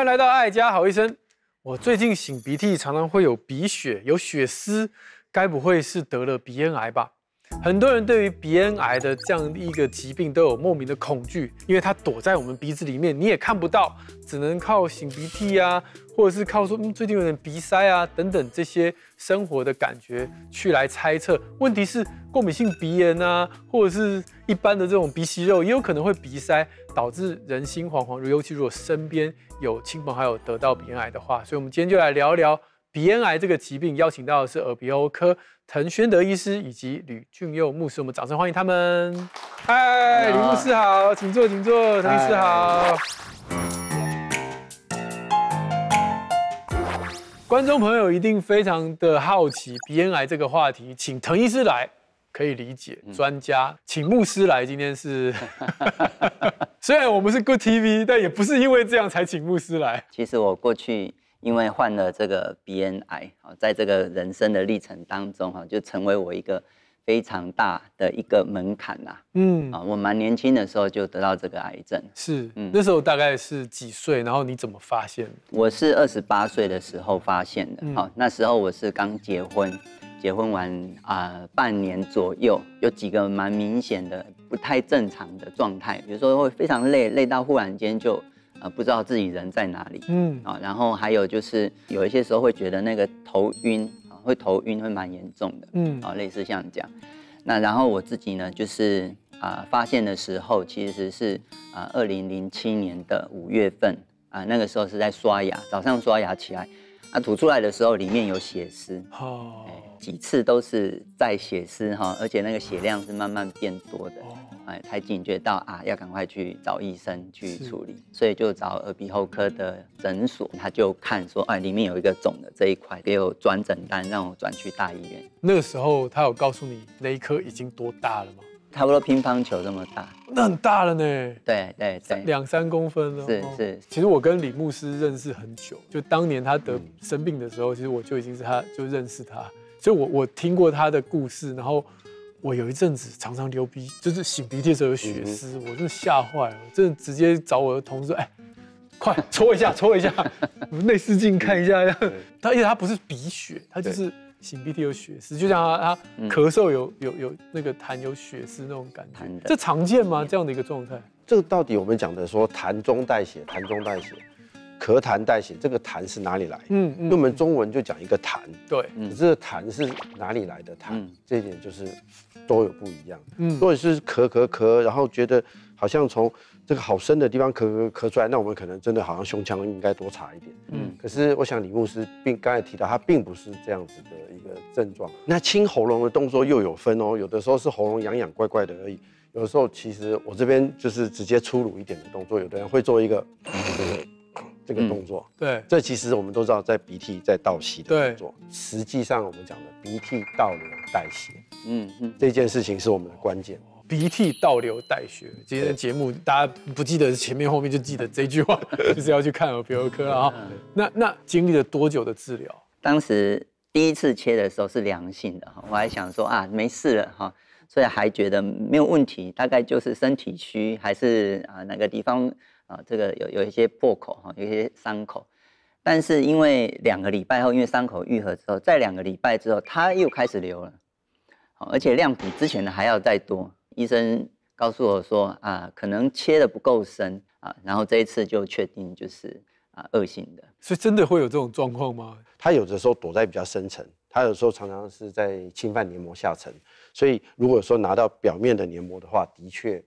欢迎来到爱家好医生。我最近擤鼻涕常常会有鼻血，有血丝，该不会是得了鼻咽癌吧？很多人对于鼻咽癌的这样一个疾病都有莫名的恐惧，因为它躲在我们鼻子里面，你也看不到，只能靠擤鼻涕啊，或者是靠说嗯最近有点鼻塞啊等等这些生活的感觉去来猜测。问题是过敏性鼻炎啊，或者是一般的这种鼻息肉，也有可能会鼻塞，导致人心惶惶。尤其如果身边有亲朋好友得到鼻咽癌的话，所以我们今天就来聊聊鼻咽癌这个疾病，邀请到的是耳鼻喉科滕宣德医师以及吕俊佑牧师，我们掌声欢迎他们。嗨，吕牧师好，请坐，请坐，滕医师好。观众朋友一定非常的好奇鼻咽癌这个话题，请滕医师来可以理解，专家请牧师来，今天是 虽然我们是 Good TV，但也不是因为这样才请牧师来。其实我过去因为患了这个鼻咽癌啊，在这个人生的历程当中哈，就成为我一个非常大的一个门槛呐。嗯，啊，我蛮年轻的时候就得到这个癌症，是，嗯那时候大概是几岁？然后你怎么发现？我是二十八岁的时候发现的。好，那时候我是刚结婚，结婚完啊半年左右，有几个蛮明显的不太正常的状态，比如说会非常累，累到忽然间就呃不知道自己人在哪里。嗯，啊，然后还有就是有一些时候会觉得那个头晕啊，会头晕会蛮严重的。嗯，啊，类似像这样。那然后我自己呢，就是啊发现的时候其实是啊二零零七年的五月份啊，那个时候是在刷牙，早上刷牙起来，啊吐出来的时候里面有血丝。哦，几次都是在血丝哈，而且那个血量是慢慢变多的，哦哎，才警觉到啊，要赶快去找医生去是处理，所以就找耳鼻喉科的诊所，他就看说，哎，里面有一个肿的这一块，给我转诊单，让我转去大医院，那个时候他有告诉你那一颗已经多大了吗？差不多乒乓球这么大，那很大了呢，对对对，两三公分了。哦是是其实我跟李牧师认识很久，就当年他得嗯生病的时候，其实我就已经是他就认识他，所以我我听过他的故事，然后我有一阵子常常流鼻，就是擤鼻涕的时候有血丝，我真的吓坏了，我真的直接找我的同事说，哎，快搓一下，搓一下，内视镜看一下。他而且他不是鼻血，他就是擤鼻涕有血丝，就像他他咳嗽有有有那个痰有血丝那种感觉这常见吗？这样的一个状态？这个到底我们讲的说痰中带血，痰中带血，咳痰带血，这个痰是哪里来？嗯因为我们中文就讲一个痰，对，可是痰是哪里来的痰？嗯这一点就是都有不一样。嗯如果是咳咳咳，然后觉得好像从这个好深的地方咳咳咳出来，那我们可能真的好像胸腔应该多查一点。嗯嗯，可是我想李牧师并刚才提到，他并不是这样子的一个症状。那清喉咙的动作又有分哦，有的时候是喉咙痒痒怪怪的而已，有的时候其实我这边就是直接粗鲁一点的动作，有的人会做一个这个动作。对，这其实我们都知道，在鼻涕在倒吸的对动作。实际上，我们讲的鼻涕倒流带血嗯嗯，这件事情是我们的关键。鼻涕倒流带血。今天的节目大家不记得前面后面就记得这句话，就是要去看耳鼻喉科啊。那那经历了多久的治疗？当时第一次切的时候是良性的哈，我还想说啊没事了哈，所以还觉得没有问题，大概就是身体虚，还是啊哪个地方啊这个有有一些破口哈，有一些伤口。但是因为两个礼拜后，因为伤口愈合之后，在两个礼拜之后，它又开始流了，好而且量比之前的还要再多。医生告诉我说啊，可能切的不够深啊，然后这一次就确定就是啊恶性的。所以真的会有这种状况吗？它有的时候躲在比较深层，它有时候常常是在侵犯黏膜下层，所以如果说拿到表面的黏膜的话，的确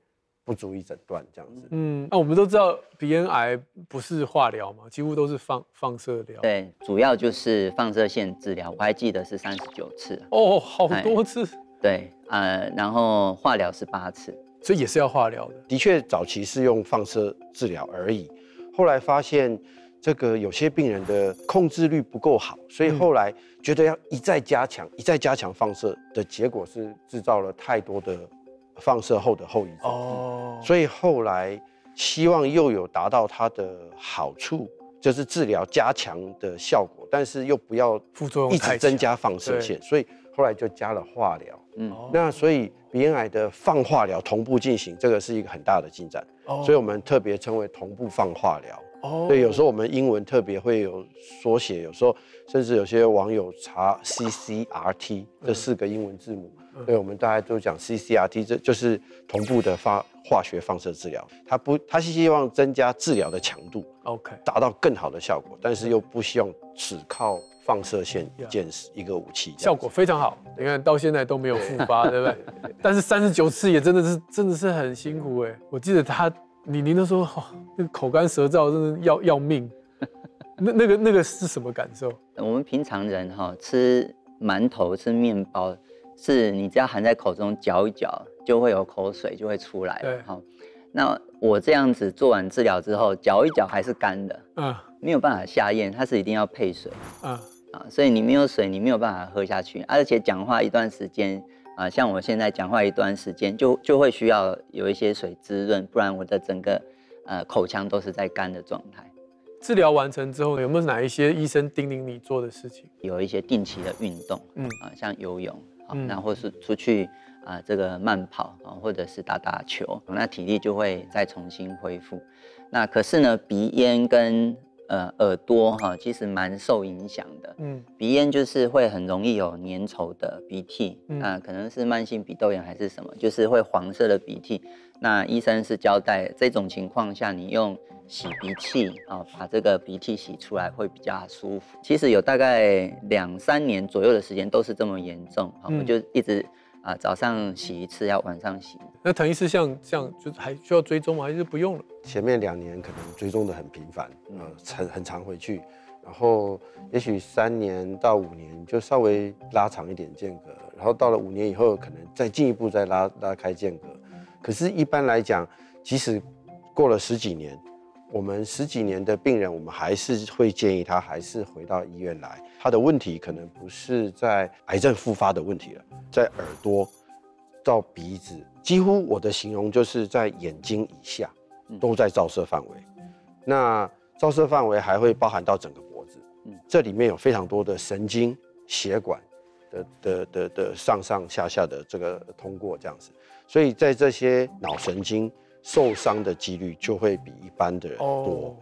不足以诊断这样子。嗯，那我们都知道鼻咽癌不是化疗嘛，几乎都是放放射疗。，对，主要就是放射线治疗，我还记得是三十九次。哦，好多次，对，呃，然后化疗是八次。所以也是要化疗的。的确，早期是用放射治疗而已，后来发现这个有些病人的控制率不够好，所以后来觉得要一再加强、一再加强放射的结果是制造了太多的放射后的后遗症。哦，所以后来希望又有达到它的好处，就是治疗加强的效果，但是又不要副作用一直增加放射线，所以后来就加了化疗。嗯，哦。那所以鼻咽癌的放化疗同步进行，这个是一个很大的进展，哦。所以我们特别称为同步放化疗。哦。对，有时候我们英文特别会有缩写，有时候甚至有些网友查 CCRT 这四个英文字母，对，我们大家都讲 CCRT，这就是同步的发化学放射治疗。它不，它是希望增加治疗的强度，OK，达到更好的效果，但是又不希望只靠放射线一件一个武器。效果非常好。你看到现在都没有复发，对不对？但是三十九次也真的是真的是很辛苦哎。我记得他，你您都说哦，那个口干舌燥，真的要要命。那那个那个是什么感受？我们平常人哈、吃馒头吃面包，是你只要含在口中嚼一嚼，就会有口水就会出来对了。好，那我这样子做完治疗之后，嚼一嚼还是干的，嗯没有办法下咽，它是一定要配水嗯，啊，所以你没有水，你没有办法喝下去，而且讲话一段时间啊，像我现在讲话一段时间，就就会需要有一些水滋润，不然我的整个呃口腔都是在干的状态。治疗完成之后，有没有哪一些医生叮咛你做的事情？有一些定期的运动，嗯嗯啊，像游泳，好、嗯那或是出去啊这个慢跑啊，或者是打打球，那体力就会再重新恢复。那可是呢，鼻咽跟呃耳朵哈、其实蛮受影响的。嗯鼻咽就是会很容易有粘稠的鼻涕，嗯那可能是慢性鼻窦炎还是什么，就是会黄色的鼻涕。那医生是交代这种情况下，你用洗鼻器啊，把这个鼻涕洗出来会比较舒服。其实有大概两三年左右的时间都是这么严重，啊，嗯我就一直啊早上洗一次，要晚上洗。那滕医师像像就是还需要追踪吗？还是不用了？前面两年可能追踪的很频繁，呃，很很常回去，然后也许三年到五年就稍微拉长一点间隔，然后到了五年以后，可能再进一步再拉拉开间隔。可是，一般来讲，即使过了十几年，我们十几年的病人，我们还是会建议他还是回到医院来。他的问题可能不是在癌症复发的问题了，在耳朵到鼻子，几乎我的形容就是在眼睛以下都在照射范围。那照射范围还会包含到整个脖子，嗯这里面有非常多的神经、血管的的的的上上下下的这个通过这样子，所以在这些脑神经受伤的几率就会比一般的人多。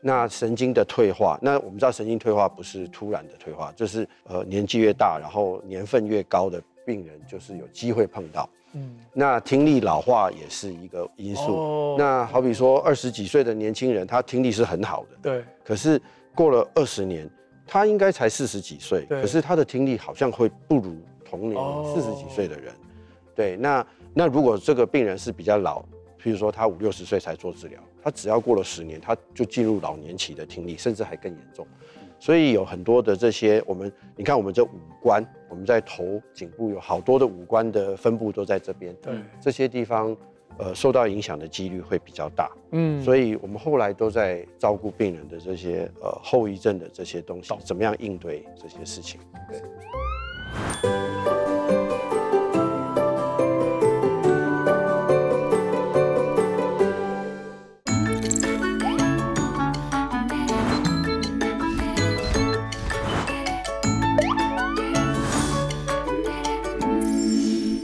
那神经的退化，那我们知道神经退化不是突然的退化，就是呃年纪越大，然后年份越高的病人就是有机会碰到。嗯，那听力老化也是一个因素。哦那好比说二十几岁的年轻人，他听力是很好的，对，可是过了二十年，他应该才四十几岁，可是他的听力好像会不如同年哦四十几岁的人。对，那那如果这个病人是比较老，譬如说他五六十岁才做治疗，他只要过了十年，他就进入老年期的听力，甚至还更严重。所以有很多的这些，我们你看我们这五官，我们在头颈部有好多的五官的分布都在这边，对，这些地方呃受到影响的几率会比较大。嗯，所以我们后来都在照顾病人的这些呃后遗症的这些东西，怎么样应对这些事情。对。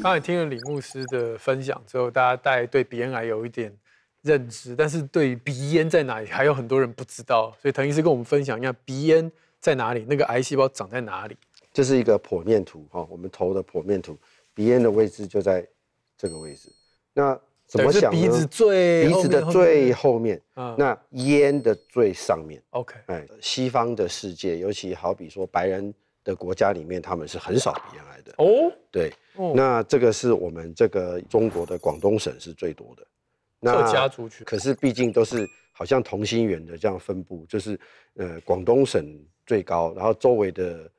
刚才听了李牧师的分享之后，大家大概对鼻咽癌有一点认知，但是对于鼻咽在哪里，还有很多人不知道。所以滕医师跟我们分享一下鼻咽在哪里，那个癌细胞长在哪里。这是一个剖面图哈、我们头的剖面图，鼻咽的位置就在这个位置。那怎么想呢？鼻子最鼻子的后面最后面，嗯那咽的最上面。OK，哎，西方的世界，尤其好比说白人的国家里面，他们是很少鼻咽癌的。哦，对，哦那这个是我们这个中国的广东省是最多的。那客家族群可是毕竟都是好像同心圆的这样分布，就是呃广东省最高，然后周围的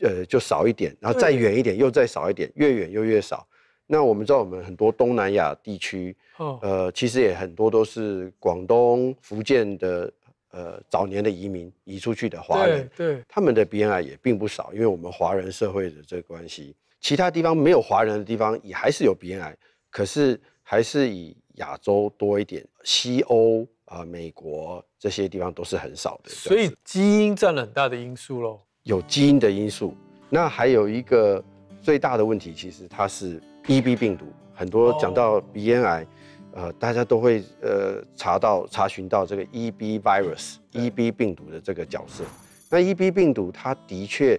呃就少一点，然后再对远一点又再少一点，越远又越少。那我们知道我们很多东南亚地区，哦，呃，其实也很多都是广东、福建的呃早年的移民移出去的华人对，对，他们的鼻咽癌也并不少，因为我们华人社会的这个关系，其他地方没有华人的地方也还是有鼻咽癌，可是还是以亚洲多一点，西欧啊、美国这些地方都是很少的。所以基因占了很大的因素喽。有基因的因素，那还有一个最大的问题，其实它是 EB 病毒。很多讲到鼻咽癌，呃，大家都会呃查到查询到这个 EB virus、EB 病毒的这个角色。那 EB 病毒它的确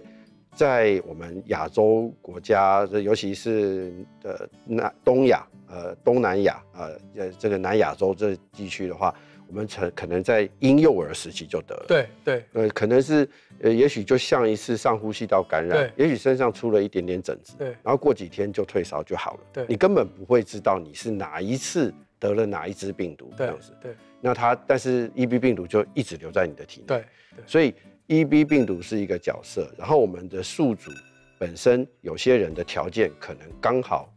在我们亚洲国家，尤其是呃南东亚、呃东南亚、呃呃这个南亚洲这地区的话，我们可可能在婴幼儿时期就得了。对对，呃，可能是呃，也许就像一次上呼吸道感染，对也许身上出了一点点疹子，对然后过几天就退烧就好了。对你根本不会知道你是哪一次得了哪一支病毒这样子。对那它，但是 EB 病毒就一直留在你的体内。对对，所以 EB 病毒是一个角色，然后我们的宿主本身有些人的条件可能刚好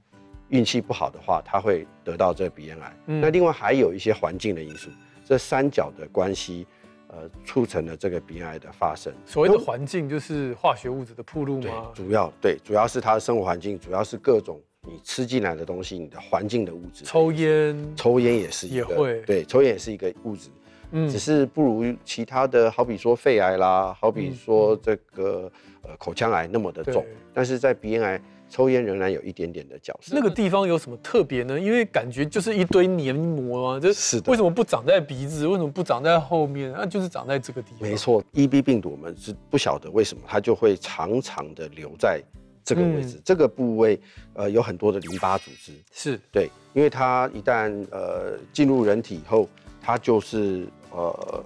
运气不好的话，他会得到这个鼻咽癌。嗯那另外还有一些环境的因素，这三角的关系，呃，促成了这个鼻咽癌的发生。所谓的环境就是化学物质的铺路对吗，？主要对，主要是他的生活环境，主要是各种你吃进来的东西，你的环境的物质。抽烟，抽烟也是一个，也会对，抽烟也是一个物质。嗯只是不如其他的，好比说肺癌啦，好比说这个呃口腔癌那么的重，但是在鼻咽癌，抽烟仍然有一点点的角色。那个地方有什么特别呢？因为感觉就是一堆黏膜啊，就是的为什么不长在鼻子？为什么不长在后面？那、就是长在这个地方。没，错，EB 病毒我们是不晓得为什么它就会常常的留在这个位置，嗯。这个部位呃有很多的淋巴组织，是。对，因为它一旦呃进入人体以后，它就是呃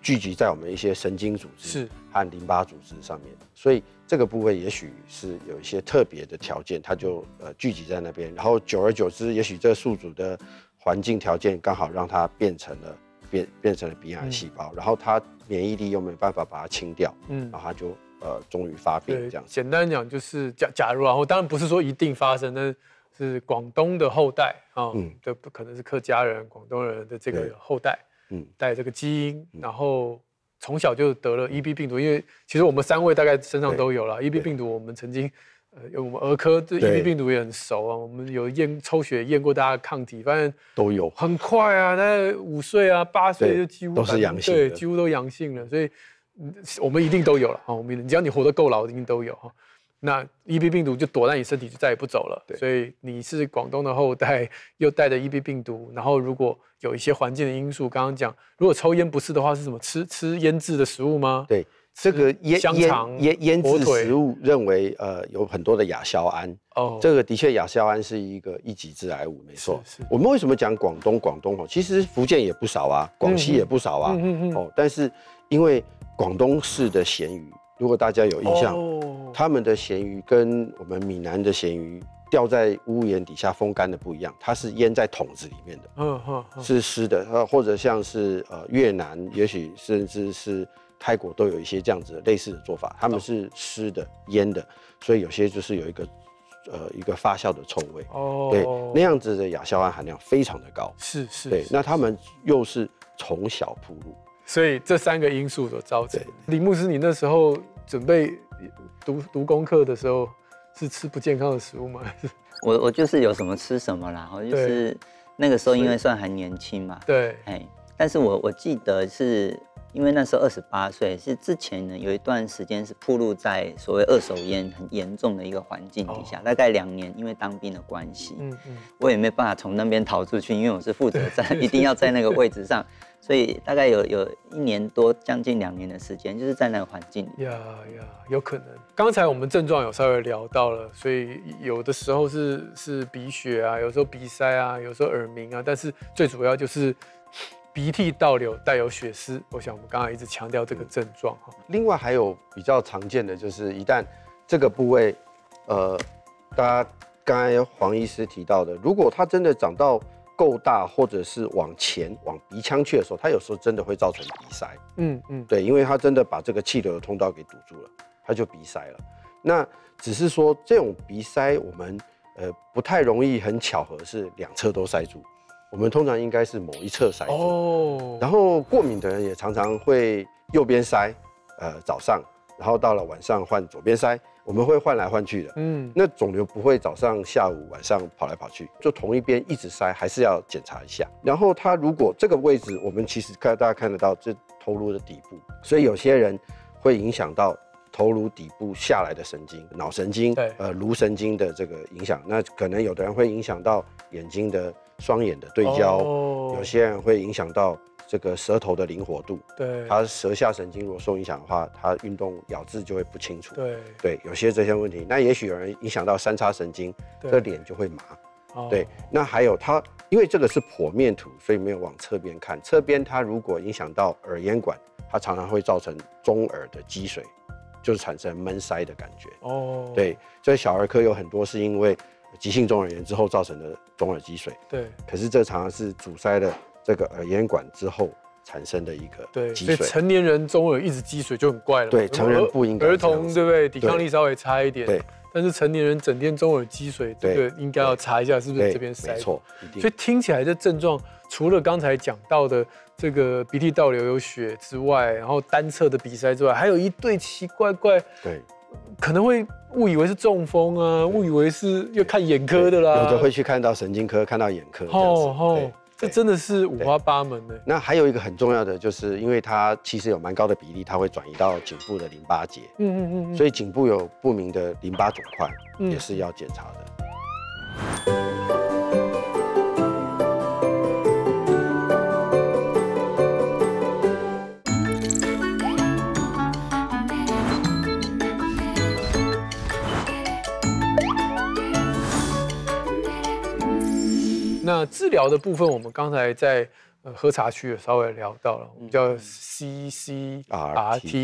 聚集在我们一些神经组织是和淋巴组织上面，所以这个部位也许是有一些特别的条件，它就呃聚集在那边，然后久而久之，也许这个宿主的环境条件刚好让它变成了变变成了鼻咽癌细胞，然后它免疫力又没办法把它清掉，嗯。然后它就呃终于发病对这样，简单讲就是假假如，然后当然不是说一定发生，但是是广东的后代啊，嗯。这不可能是客家人、广东人的这个对。后代，嗯。带这个基因，然后从小就得了 EB 病毒，因为其实我们三位大概身上都有了 EB 病毒，我们曾经。呃，因为我们儿科对对。EB 病毒也很熟啊，我们有验抽血验过大家的抗体，发现都有。很快啊，大概五岁啊、八岁就几乎都是阳性的。对，几乎都阳性了，所以嗯我们一定都有了哈，我们只要你活得够老，一定都有哈。那 EB 病毒就躲在你身体，就再也不走了。对所以你是广东的后代，又带着 EB 病毒，然后如果有一些环境的因素，刚刚讲，如果抽烟不是的话，是什么？吃吃腌制的食物吗？对，这个腌腌腌腌制火腿食物认为呃有很多的亚硝胺，哦，这个的确亚硝胺是一个一级致癌物，没错。我们为什么讲广东？广东哦，其实福建也不少啊，广西也不少啊。嗯嗯嗯哦，但是因为广东式的咸鱼，如果大家有印象，哦。他们的咸鱼跟我们闽南的咸鱼吊在屋檐底下风干的不一样，它是腌在桶子里面的。嗯是湿的，呃，或者像是呃越南，也许甚至是泰国都有一些这样子的类似的做法，他们是湿的、腌的，所以有些就是有一个呃一个发酵的臭味，哦，对，那样子的亚硝胺含量非常的高，是是，对，那他们又是从小铺路，所以这三个因素所造成。李牧师，你那时候准备读读功课的时候，是吃不健康的食物吗？我我就是有什么吃什么啦，我就是那个时候因为算还年轻嘛，对，哎，但是我我记得是因为那时候二十八岁，是之前呢有一段时间是暴露在所谓二手烟很严重的一个环境底下，大概两年，因为当兵的关系，嗯嗯，我也没办法从那边逃出去，因为我是负责在一定要在那个位置上，所以大概有有一年多，将近两年的时间，就是在那个环境里。呀呀，有可能。刚才我们症状有稍微聊到了，所以有的时候是是鼻血啊，有时候鼻塞啊，有时候耳鸣啊，但是最主要就是鼻涕倒流带有血丝。我想我们刚刚一直强调这个症状哈。另外还有比较常见的就是，一旦这个部位，呃，大家刚才黄医师提到的，如果它真的长到够大，或者是往前往鼻腔去的时候，它有时候真的会造成鼻塞。嗯嗯，对，因为它真的把这个气流的通道给堵住了，它就鼻塞了。那只是说这种鼻塞，我们呃不太容易很巧合是两侧都塞住，我们通常应该是某一侧塞住。哦，然后过敏的人也常常会右边塞，呃早上，然后到了晚上换左边塞，我们会换来换去的。嗯，那肿瘤不会早上、下午、晚上跑来跑去，就同一边一直塞，还是要检查一下。然后它如果这个位置，我们其实看大家看得到这头颅的底部，所以有些人会影响到头颅底部下来的神经，脑神经对，呃，颅神经的这个影响。那可能有的人会影响到眼睛的双眼的对焦，哦有些人会影响到这个舌头的灵活度。对它舌下神经如果受影响的话，它运动咬字就会不清楚。对对，有些这些问题。那也许有人影响到三叉神经，对这脸就会麻。哦对，那还有它，因为这个是剖面图，所以没有往侧边看。侧边它如果影响到耳咽管，它常常会造成中耳的积水，就是产生闷塞的感觉。哦对，所以小儿科有很多是因为急性中耳炎之后造成的中耳积水，对可是这常常是阻塞了这个耳咽管之后产生的一个对，所以。成年人中耳一直积水就很怪了嘛。对成人不应该儿童对不对？抵抗力稍微差一点。对。但是成年人整天中耳积水，这对个应该要查一下是不是对，这边塞。没。错，一定所以听起来这症状，除了刚才讲到的这个鼻涕倒流有血之外，然后单侧的鼻塞之外，还有一对奇怪怪，对。可能会误以为是中风啊，误以为是要看眼科的啦。有的会去看到神经科，看到眼科。哦哦这真的是五花八门的。那还有一个很重要的，就是因为它其实有蛮高的比例，它会转移到颈部的淋巴结，嗯嗯嗯嗯。所以颈部有不明的淋巴肿块，嗯也是要检查的。那治疗的部分，我们刚才在呃喝茶区有稍微聊到了，我们叫 CCRT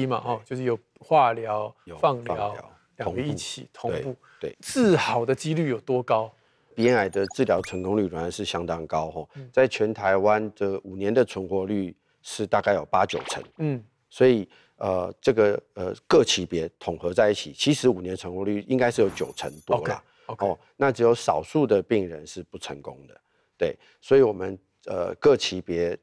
嘛，哦，就是有化疗、放疗两个一起同步。对，治好的几率有多高？鼻咽癌的治疗成功率仍然是相当高哈，嗯在全台湾的五年的存活率是大概有八九成，嗯，所以呃这个呃各级别统合在一起，其实五年存活率应该是有九成多。OK 哦，那只有少数的病人是不成功的，对，所以我们呃各级别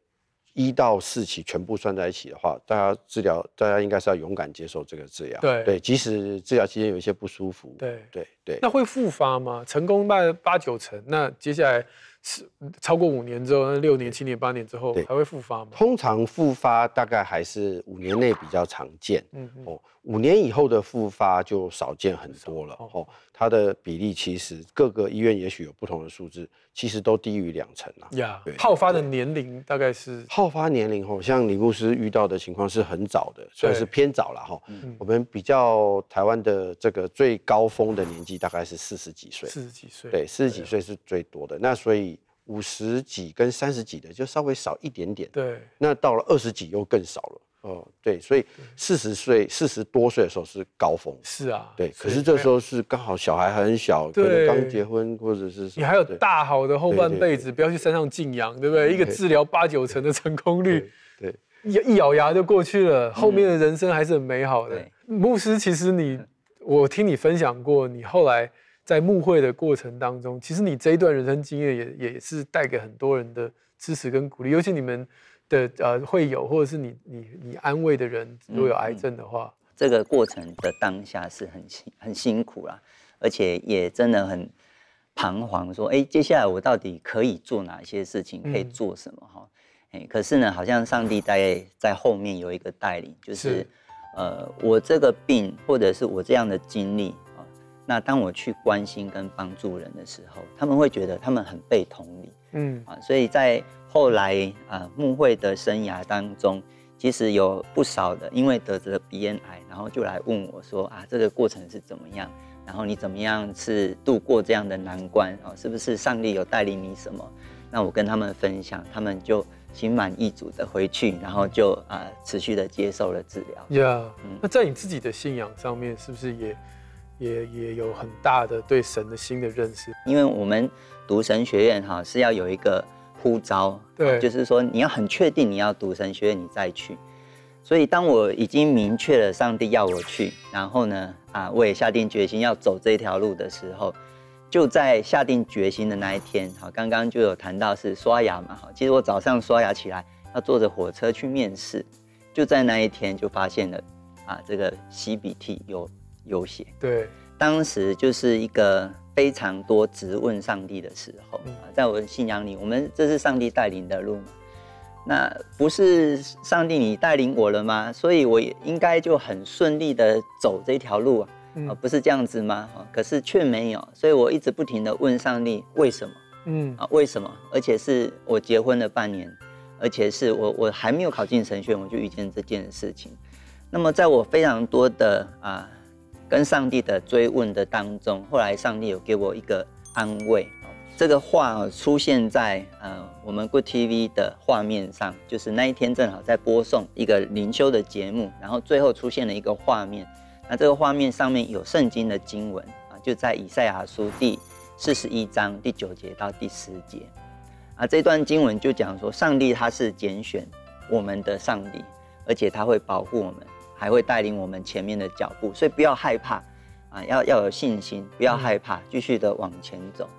一到四期全部算在一起的话，大家治疗大家应该是要勇敢接受这个治疗，对对，即使治疗期间有一些不舒服，对对对，那会复发吗？成功八八九成，那接下来是超过五年之后，那六年、七年、八年之后对还会复发吗？通常复发大概还是五年内比较常见，嗯嗯，哦，五年以后的复发就少见很多了哦哦。它的比例其实各个医院也许有不同的数字，其实都低于两成啊。呀对，好发的年龄大概是好发年龄哦，像李牧师遇到的情况是很早的，算是偏早了哈。我们比较台湾的这个最高峰的年纪大概是四十几岁，四十几岁。对，四十几岁是最多的。那所以五十几跟三十几的就稍微少一点点。对那到了二十几又更少了。哦，对，所以四十岁、四十多岁的时候是高峰。是啊，对，可是这时候是刚好小孩还很小，可能对刚结婚或者是你还有大好的后半辈子，不要去山上静养，对不对？一个治疗八九成的成功率，对一一咬牙就过去了，后面的人生还是很美好的。牧师，其实你，我听你分享过，你后来在募会的过程当中，其实你这一段人生经验也也是带给很多人的支持跟鼓励，尤其你们的呃会友或者是你你你安慰的人，如果有癌症的话，这个过程的当下是很辛很辛苦啦，而且也真的很彷徨，说，哎，接下来我到底可以做哪些事情，可以嗯。做什么哈？哎、可是呢，好像上帝在在后面有一个带领，就是。是呃，我这个病或者是我这样的经历啊，那当我去关心跟帮助人的时候，他们会觉得他们很被同理。嗯啊，所以在后来啊牧会的生涯当中，其实有不少的因为得了鼻咽癌，然后就来问我说啊，这个过程是怎么样？然后你怎么样是度过这样的难关啊？是不是上帝有带领你什么？那我跟他们分享，他们就心满意足的回去，然后就啊持续的接受了治疗。呀嗯那在你自己的信仰上面，是不是也也也有很大的对神的新的认识？因为我们读神学院哈是要有一个呼召，对啊就是说你要很确定你要读神学院，你再去。所以当我已经明确了上帝要我去，然后呢啊我也下定决心要走这条路的时候，就在下定决心的那一天，好，刚刚就有谈到是刷牙嘛，好，其实我早上刷牙起来要坐着火车去面试，就在那一天就发现了啊这个吸鼻涕有有血，对，当时就是一个非常多质问上帝的时候嗯啊，在我的信仰里，我们这是上帝带领的路嘛。那不是上帝你带领我了吗？所以我也应该就很顺利的走这条路啊，啊不是这样子吗？哦可是却没有，所以我一直不停的问上帝为什么嗯啊？为什么？而且是我结婚了半年，而且是我我还没有考进神学院，我就遇见这件事情。那么在我非常多的啊跟上帝的追问的当中，后来上帝有给我一个安慰。这个话出现在呃我们 Good TV 的画面上，就是那一天正好在播送一个灵修的节目，然后最后出现了一个画面。那这个画面上面有圣经的经文啊，就在以赛亚书第四十一章第九节到第十节啊，这段经文就讲说，上帝他是拣选我们的上帝，而且他会保护我们，还会带领我们前面的脚步，所以不要害怕啊，要要有信心，不要害怕，继续的往前走。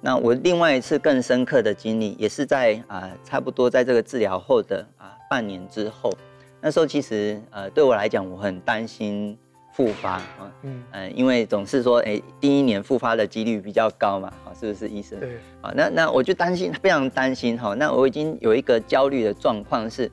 那我另外一次更深刻的经历，也是在啊、差不多在这个治疗后的啊、半年之后，那时候其实呃对我来讲，我很担心复发啊，嗯，呃，因为总是说，哎，第一年复发的几率比较高嘛，啊，是不是医生？对，啊，那那我就担心，非常担心哈。那我已经有一个焦虑的状况是，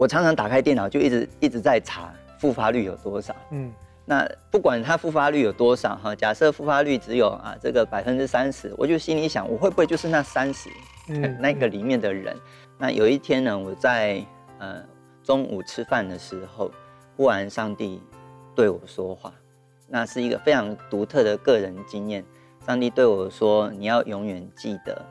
我常常打开电脑就一直一直在查复发率有多少。嗯那不管它复发率有多少哈，假设复发率只有啊这个百分之三十，我就心里想，我会不会就是那三十、嗯那个里面的人？那有一天呢，我在呃中午吃饭的时候，忽然上帝对我说话，那是一个非常独特的个人经验。上帝对我说：“你要永远记得。”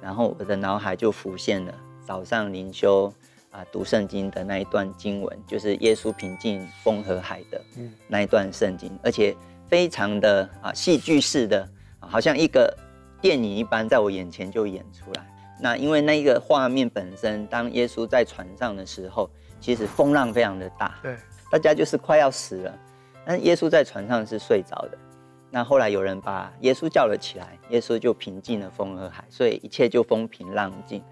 然后我的脑海就浮现了早上灵修啊读圣经的那一段经文，就是耶稣平静风和海的嗯那一段圣经，而且非常的啊戏剧式的，啊好像一个电影一般，在我眼前就演出来。那因为那一个画面本身，当耶稣在船上的时候，其实风浪非常的大，对，大家就是快要死了。但耶稣在船上是睡着的。那后来有人把耶稣叫了起来，耶稣就平静了风和海，所以一切就风平浪静。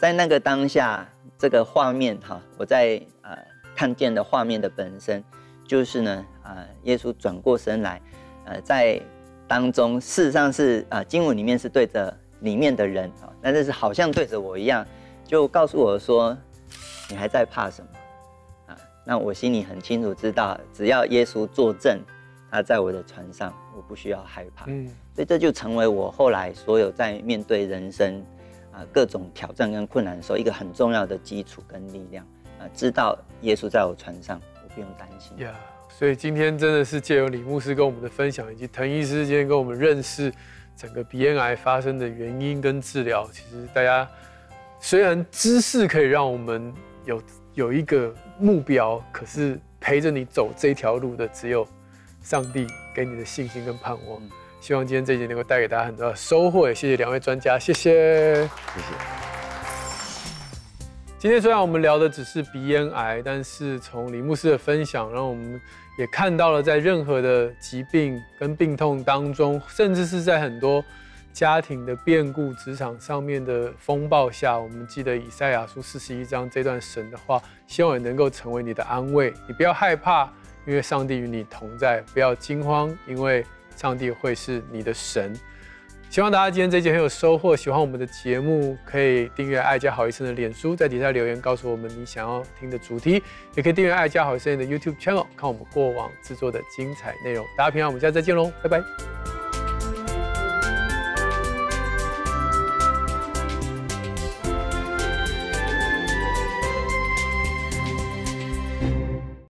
在那个当下，这个画面哈，我在呃看见的画面的本身，就是呢，呃，耶稣转过身来，呃，在当中事实上是呃经文里面是对着里面的人啊，但是是好像对着我一样，就告诉我说，你还在怕什么？啊，那我心里很清楚知道，只要耶稣作证，他在我的船上，我不需要害怕。嗯所以这就成为我后来所有在面对人生啊各种挑战跟困难的时候，一个很重要的基础跟力量啊，知道耶稣在我船上，我不用担心。呀所以今天真的是借由李牧师跟我们的分享，以及滕医师今天跟我们认识整个鼻咽癌发生的原因跟治疗。其实大家虽然知识可以让我们有有一个目标，可是陪着你走这条路的只有上帝给你的信心跟盼望。嗯希望今天这一集能够带给大家很多的收获，也谢谢两位专家，谢谢。谢谢。今天虽然我们聊的只是鼻咽癌，但是从李牧师的分享，让我们也看到了在任何的疾病跟病痛当中，甚至是在很多家庭的变故、职场上面的风暴下，我们记得以赛亚书四十一章这段神的话，希望也能够成为你的安慰。你不要害怕，因为上帝与你同在；不要惊慌，因为上帝会是你的神。希望大家今天这集很有收获。喜欢我们的节目，可以订阅“爱家好医生”的脸书，在底下留言告诉我们你想要听的主题，也可以订阅“爱家好医生”的 YouTube channel，看我们过往制作的精彩内容。大家平安，我们下次再见喽，拜拜。